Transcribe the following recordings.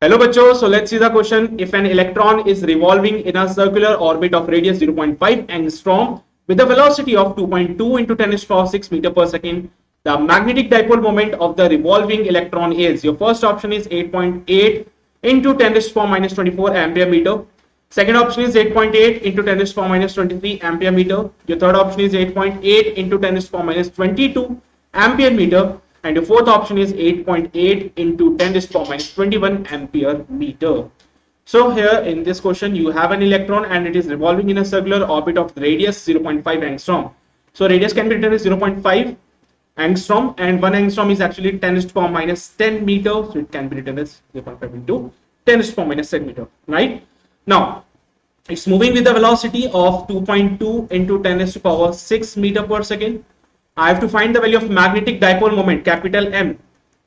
Hello bachcho, so let's see the question. If an electron is revolving in a circular orbit of radius 0.5 angstrom with a velocity of 2.2 into 10 to the power 6 meter per second, the magnetic dipole moment of the revolving electron is, your first option is 8.8 into 10 to the minus 24 ampere meter. Second option is 8.8 into 10 to the minus 23 ampere meter. Your third option is 8.8 into 10 to the minus 22 ampere meter and the fourth option is 8.8 into 10 to the power minus 21 ampere meter. So here in this question you have an electron and it is revolving in a circular orbit of radius 0.5 angstrom. So radius can be written as 0.5 angstrom and 1 angstrom is actually 10 to the power minus 10 meter so it can be written as 0.5 into 10 to the power minus 10 meter right now it's moving with the velocity of 2.2 into 10 to the power 6 meter per second I have to find the value of magnetic dipole moment, capital M.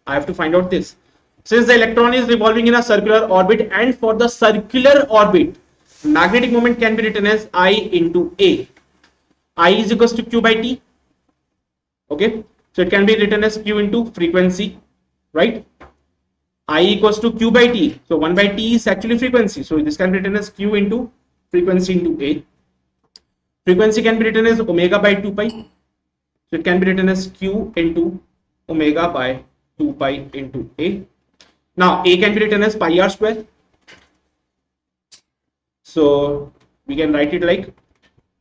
I have to find out this. Since the electron is revolving in a circular orbit and for the circular orbit, magnetic moment can be written as I into A. I is equals to Q by T. Okay. So it can be written as Q into frequency, right? I equals to Q by T. So 1 by T is actually frequency. So this can be written as Q into frequency into A. Frequency can be written as omega by 2 pi. So it can be written as q into omega by 2 pi into a. Now a can be written as pi r square. So we can write it like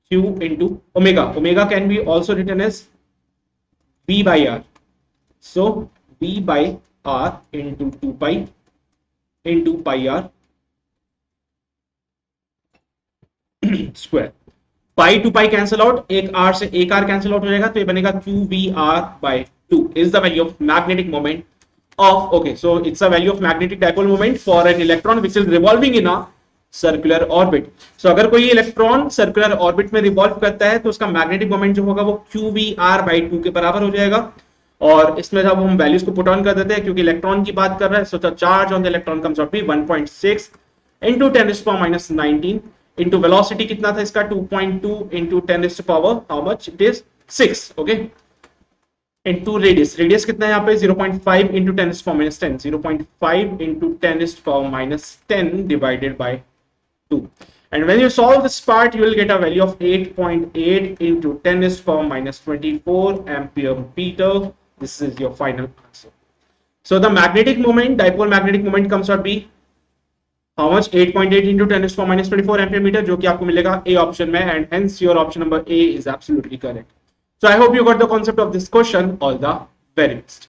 q into omega. Omega can be also written as v by r. So v by r into 2 pi into pi r square. Pi two pi cancel out एक are से एक are cancel out हो जाएगा तो ये बनेगा q v r by two is the value of magnetic moment of, okay, so it's a value of magnetic dipole moment for an electron which is revolving in a circular orbit. So अगर कोई electron circular orbit में revolve करता है तो उसका magnetic moment जो होगा वो q v r by two के बराबर हो जाएगा। और इसमें जब हम वैल्यूज़ को पुट ऑन कर देते हैं, क्योंकि इलेक्ट्रॉन की बात कर रहे हैं so the charge on the electron comes out be 1.6 into 10 to the power minus 19 into velocity कितना था इसका 2.2 into 10 raised to power how much it is 6 okay into radius radius कितना है यहाँ पे 0.5 into 10 raised to power minus 10 0.5 into 10 raised to power minus 10 divided by 2 and when you solve this part you will get a value of 8.8 into 10 raised to power minus 24 ampere meter this is your final answer so the magnetic moment dipole magnetic moment comes out be How much 8.8 into 10 two minus 24 ampere metre जो कि आपको मिलेगा A option में and hence your option number A is absolutely correct so I hope you got the concept of this question all the very